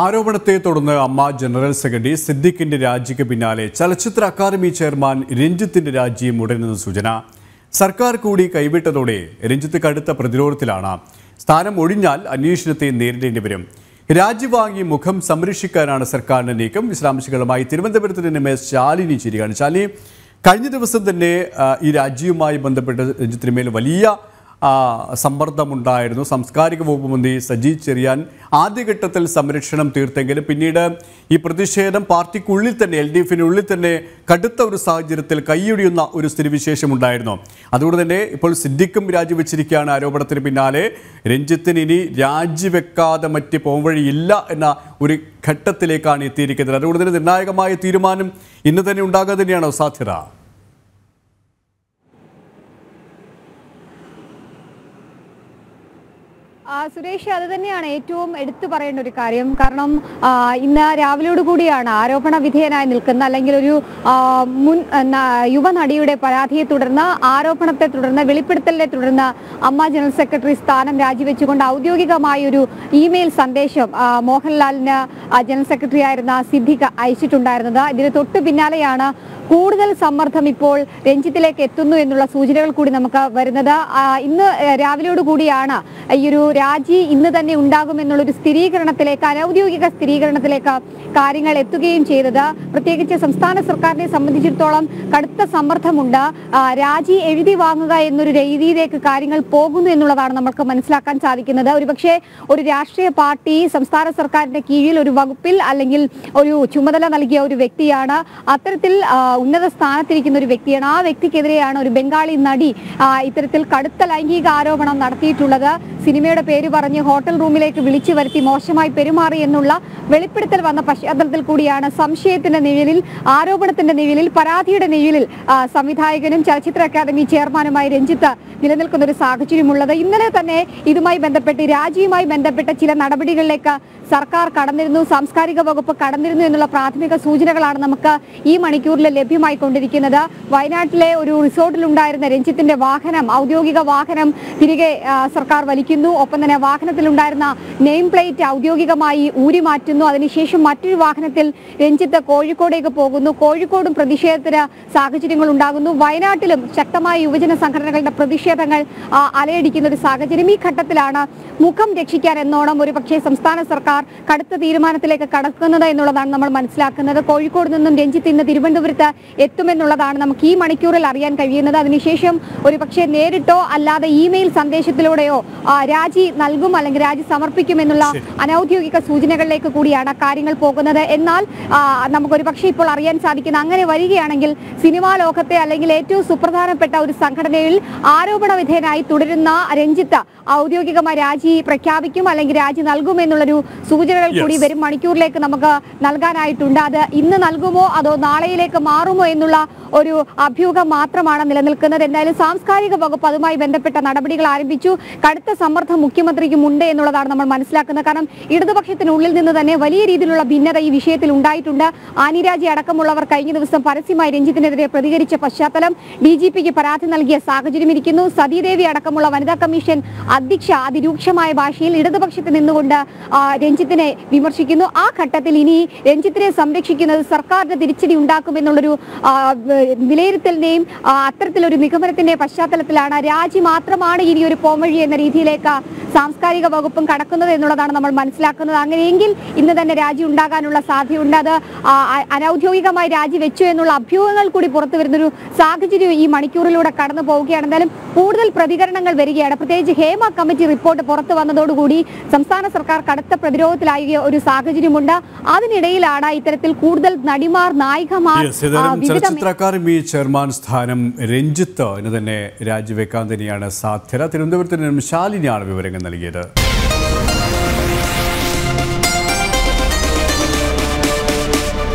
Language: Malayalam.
ആരോപണത്തെ തുടർന്ന് അമ്മ ജനറൽ സെക്രട്ടറി സിദ്ദിഖിന്റെ രാജിക്ക് പിന്നാലെ ചലച്ചിത്ര അക്കാദമി ചെയർമാൻ രഞ്ജിത്തിന്റെ രാജിയും ഉടനെന്ന് സൂചന. സർക്കാർ കൂടി കൈവിട്ടതോടെ രഞ്ജിത്ത് കടുത്ത പ്രതിരോധത്തിലാണ്. സ്ഥാനം ഒഴിഞ്ഞാൽ അന്വേഷണത്തെ നേരിടേണ്ടി വരും. രാജി വാങ്ങി മുഖം സംരക്ഷിക്കാനാണ് സർക്കാരിന്റെ നീക്കം. വിശദാംശങ്ങളുമായി തിരുവനന്തപുരത്ത് നിന്ന് എസ് ശാലിനി ചേരുകയാണ്. ശാലിനി കഴിഞ്ഞ ദിവസം തന്നെ ഈ രാജിയുമായി ബന്ധപ്പെട്ട് രഞ്ജിത്തിന് മേൽ വലിയ സമ്മർദ്ദമുണ്ടായിരുന്നു. സാംസ്കാരിക വകുപ്പ് മന്ത്രി സജി ചെറിയാൻ ആദ്യഘട്ടത്തിൽ സംരക്ഷണം തീർത്തെങ്കിലും പിന്നീട് ഈ പ്രതിഷേധം പാർട്ടിക്കുള്ളിൽ തന്നെ എൽ ഡി എഫിനുള്ളിൽ തന്നെ കടുത്ത ഒരു സാഹചര്യത്തിൽ കൈയൊടിയുന്ന ഒരു സ്ഥിതിവിശേഷം ഉണ്ടായിരുന്നു അതുകൊണ്ട് തന്നെ ഇപ്പോൾ സിദ്ദിഖും രാജിവെച്ചിരിക്കുകയാണ് ആരോപണത്തിന് പിന്നാലെ. രഞ്ജിത്തിന് ഇനി രാജിവെക്കാതെ മറ്റ് പോംവഴിയില്ല എന്ന ഒരു ഘട്ടത്തിലേക്കാണ് എത്തിയിരിക്കുന്നത്. അതുകൊണ്ട് തന്നെ നിർണായകമായ തീരുമാനം ഇന്ന് തന്നെ ഉണ്ടാകാൻ തന്നെയാണോ സാധ്യത? സുരേഷ് അത് തന്നെയാണ് ഏറ്റവും എടുത്തു പറയേണ്ട ഒരു കാര്യം. കാരണം ഇന്ന് രാവിലെയോട് കൂടിയാണ് ആരോപണ വിധേയനായി നിൽക്കുന്ന അല്ലെങ്കിൽ ഒരു മുൻ യുവ നടിയുടെ യുവനടിയുടെ പരാതിയെ തുടർന്ന് ആരോപണത്തെ തുടർന്ന് വെളിപ്പെടുത്തലിനെ തുടർന്ന് അമ്മ ജനറൽ സെക്രട്ടറി സ്ഥാനം രാജിവെച്ചുകൊണ്ട് ഔദ്യോഗികമായ ഒരു ഇമെയിൽ സന്ദേശം മോഹൻലാലിന് ജനറൽ സെക്രട്ടറി ആയിരുന്ന സിദ്ദിഖ് അയച്ചിട്ടുണ്ടായിരുന്നത്. ഇതിന് തൊട്ടു പിന്നാലെയാണ് കൂടുതൽ സമ്മർദ്ദം ഇപ്പോൾ രഞ്ജിത്തിലേക്ക് എത്തുന്നു എന്നുള്ള സൂചനകൾ കൂടി നമുക്ക് വരുന്നത്. ഇന്ന് രാവിലെയോട് കൂടിയാണ് ഈ ഒരു രാജി ഇന്ന് തന്നെ ഉണ്ടാകുമെന്നുള്ളൊരു സ്ഥിരീകരണത്തിലേക്ക് അനൌദ്യോഗിക സ്ഥിരീകരണത്തിലേക്ക് കാര്യങ്ങൾ എത്തുകയും ചെയ്തത്. പ്രത്യേകിച്ച് സംസ്ഥാന സർക്കാരിനെ സംബന്ധിച്ചിടത്തോളം കടുത്ത സമ്മർദ്ദമുണ്ട്. രാജി എഴുതി വാങ്ങുക എന്നൊരു രീതിയിലേക്ക് കാര്യങ്ങൾ പോകുന്നു എന്നുള്ളതാണ് നമുക്ക് മനസ്സിലാക്കാൻ സാധിക്കുന്നത്. ഒരുപക്ഷെ ഒരു രാഷ്ട്രീയ പാർട്ടി സംസ്ഥാന സർക്കാരിന്റെ കീഴിൽ ഒരു വകുപ്പിൽ അല്ലെങ്കിൽ ഒരു ചുമതല നൽകിയ ഒരു വ്യക്തിയാണ്. അത്തരത്തിൽ ഉന്നത സ്ഥാനത്തിരിക്കുന്ന ഒരു വ്യക്തിയാണ്. ആ വ്യക്തിക്കെതിരെയാണ് ഒരു ബംഗാളി നടി ഇത്തരത്തിൽ കടുത്ത ലൈംഗിക ആരോപണം നടത്തിയിട്ടുള്ളത്. സിനിമയുടെ പേര് പറഞ്ഞ് ഹോട്ടൽ റൂമിലേക്ക് വിളിച്ചു വരുത്തി മോശമായി പെരുമാറി എന്നുള്ള വെളിപ്പെടുത്തൽ വന്ന പശ്ചാത്തലത്തിൽ കൂടിയാണ് സംശയത്തിന്റെ നിഴലിൽ ആരോപണത്തിന്റെ നിഴലിൽ പരാതിയുടെ നിഴലിൽ സംവിധായകനും ചലച്ചിത്ര അക്കാദമി ചെയർമാനുമായി രഞ്ജിത്ത് നിലനിൽക്കുന്ന ഒരു സാഹചര്യമുള്ളത്. ഇന്നലെ തന്നെ ഇതുമായി ബന്ധപ്പെട്ട് രാജിയുമായി ബന്ധപ്പെട്ട ചില നടപടികളിലേക്ക് സർക്കാർ കടന്നിരുന്നു സാംസ്കാരിക വകുപ്പ് കടന്നിരുന്നു എന്നുള്ള പ്രാഥമിക സൂചനകളാണ് നമുക്ക് ഈ മണിക്കൂറിൽ ലഭ്യമായി ലഭ്യമായിക്കൊണ്ടിരിക്കുന്നത് വയനാട്ടിലെ ഒരു റിസോർട്ടിലുണ്ടായിരുന്ന രഞ്ജിത്തിന്റെ വാഹനം ഔദ്യോഗിക വാഹനം തിരികെ സർക്കാർ സർക്കാർ വലിക്കുന്നു ഒപ്പം തന്നെ വാഹനത്തിലുണ്ടായിരുന്ന നെയിം പ്ലേറ്റ് ഔദ്യോഗികമായി ഊരി മാറ്റുന്നു. അതിനുശേഷം മറ്റൊരു വാഹനത്തിൽ രഞ്ജിത്ത് കോഴിക്കോടേക്ക് പോകുന്നു. കോഴിക്കോടും പ്രതിഷേധത്തിന് സാഹചര്യങ്ങൾ ഉണ്ടാകുന്നു. വയനാട്ടിലും ശക്തമായ യുവജന സംഘടനകളുടെ പ്രതിഷേധങ്ങൾ അലയടിക്കുന്ന ഒരു സാഹചര്യം ഈ ഘട്ടത്തിലാണ് മുഖം രക്ഷിക്കാൻ എന്നോണം ഒരു പക്ഷേ സംസ്ഥാന സർക്കാർ കടുത്ത തീരുമാനത്തിലേക്ക് കടക്കുന്നത് എന്നുള്ളതാണ് നമ്മൾ മനസ്സിലാക്കുന്നത്. കോഴിക്കോട് നിന്നും രഞ്ജിത്ത് ഇന്ന് തിരുവനന്തപുരത്ത് എത്തുമെന്നുള്ളതാണ് നമുക്ക് ഈ മണിക്കൂറിൽ അറിയാൻ കഴിയുന്നത്. അതിനുശേഷം ഒരു പക്ഷേ നേരിട്ടോ അല്ലാതെ ഇമെയിൽ സന്ദേശത്തിലൂടെയോ രാജി നൽകും അല്ലെങ്കിൽ രാജി സമർപ്പിക്കും എന്നുള്ള അനൌദ്യോഗിക സൂചനകളിലേക്ക് കൂടിയാണ് കാര്യങ്ങൾ പോകുന്നത്. എന്നാൽ നമുക്ക് നമുക്കൊരു പക്ഷേ ഇപ്പോൾ അറിയാൻ സാധിക്കുന്ന അങ്ങനെ വരികയാണെങ്കിൽ സിനിമാ ലോകത്തെ അല്ലെങ്കിൽ ഏറ്റവും സുപ്രധാനപ്പെട്ട ഒരു സംഘടനയിൽ ആരോപണ വിധേയനായി തുടരുന്ന രഞ്ജിത്ത് ഔദ്യോഗികമായി രാജി പ്രഖ്യാപിക്കും അല്ലെങ്കിൽ രാജി നൽകും എന്നുള്ളൊരു സൂചനകൾ കൂടി വരും മണിക്കൂറിലേക്ക് നമുക്ക് നൽകാനായിട്ടുണ്ട്. അത് ഇന്ന് നൽകുമോ അതോ നാളെയിലേക്ക് മാറുമോ എന്നുള്ള ഒരു അഭ്യൂഹം മാത്രമാണ് നിലനിൽക്കുന്നത്. എന്തായാലും സാംസ്കാരിക വകുപ്പ് അതുമായി ബന്ധപ്പെട്ട നടപടികൾ ആരംഭിച്ചു. കടുത്ത സമ്മർദ്ദം മുഖ്യമന്ത്രിക്കും ഉണ്ട് എന്നുള്ളതാണ് നമ്മൾ മനസ്സിലാക്കുന്നത്. കാരണം ഇടതുപക്ഷത്തിനുള്ളിൽ നിന്ന് തന്നെ വലിയ രീതിയിലുള്ള ഭിന്നത ഈ വിഷയത്തിൽ ഉണ്ടായിട്ടുണ്ട്. ആനിരാജി അടക്കമുള്ളവർ കഴിഞ്ഞ ദിവസം പരസ്യമായി രഞ്ജിത്തിനെതിരെ പ്രതികരിച്ച പശ്ചാത്തലം ഡി ജി പിക്ക് പരാതി നൽകിയ സാഹചര്യം ഇരിക്കുന്നു. സതീദേവി അടക്കമുള്ള വനിതാ കമ്മീഷൻ അധ്യക്ഷ അതിരൂക്ഷമായ ഭാഷയിൽ ഇടതുപക്ഷത്ത് നിന്നുകൊണ്ട് രഞ്ജിത്തിനെ വിമർശിക്കുന്നു. ആ ഘട്ടത്തിൽ ഇനി രഞ്ജിത്തിനെ സംരക്ഷിക്കുന്നത് സർക്കാരിന്റെ തിരിച്ചടി ഉണ്ടാക്കുമെന്നുള്ളൊരു വിലയിരുത്തലിന്റെയും അത്തരത്തിലൊരു നിഗമനത്തിന്റെ പശ്ചാത്തലത്തിലാണ് രാജി മാത്രമാണ് ഇനി ഒരു പോംവഴി എന്ന രീതിയിലേക്ക് സാംസ്കാരിക വകുപ്പും കടക്കുന്നത് എന്നുള്ളതാണ് നമ്മൾ മനസ്സിലാക്കുന്നത്. അങ്ങനെയെങ്കിൽ ഇന്ന് തന്നെ രാജി ഉണ്ടാകാനുള്ള സാധ്യതയുണ്ട്. അത് അനൌദ്യോഗികമായി രാജി വെച്ചു എന്നുള്ള അഭ്യൂഹങ്ങൾ കൂടി പുറത്തു വരുന്നൊരു സാഹചര്യം ഈ മണിക്കൂറിലൂടെ കടന്നു പോവുകയാണ്. എന്തായാലും കൂടുതൽ പ്രതികരണങ്ങൾ വരികയാണ്. പ്രത്യേകിച്ച് ഹേമ കമ്മിറ്റി റിപ്പോർട്ട് പുറത്തു വന്നതോടുകൂടി സംസ്ഥാന സർക്കാർ കടുത്ത പ്രതിരോധത്തിലായ ഒരു സാഹചര്യമുണ്ട്. അതിനിടയിലാണ് ഇത്തരത്തിൽ കൂടുതൽ നടിമാർ നായികമാർ ചലച്ചിത്ര അക്കാദമി ചെയർമാൻ സ്ഥാനം രഞ്ജിത്ത് ഇന്ന് തന്നെ രാജിവെക്കാൻ തന്നെയാണ് സാധ്യത. തിരുവനന്തപുരത്ത് നിന്നും ശാലിനിയാണ് വിവരങ്ങൾ നൽകിയത്.